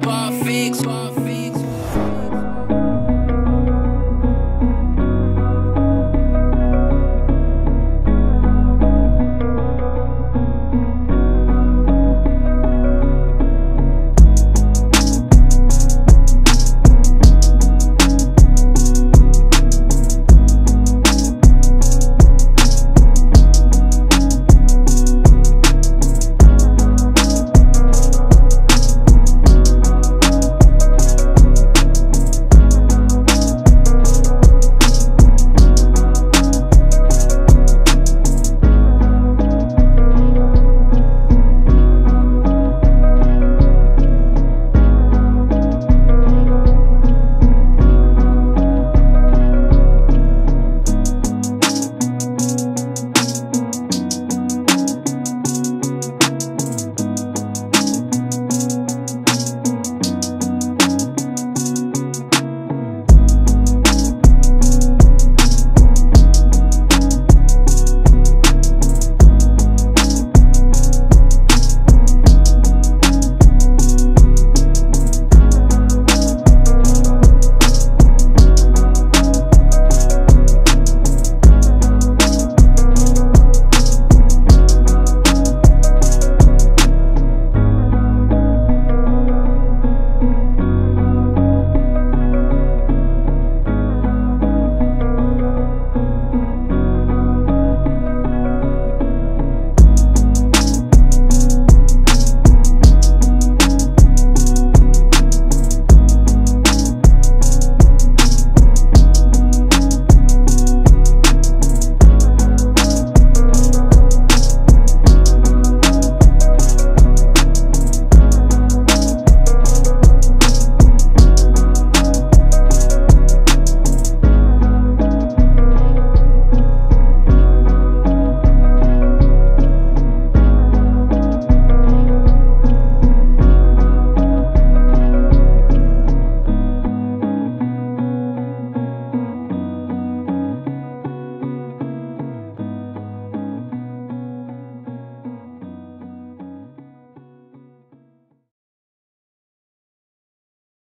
Perfect. fix.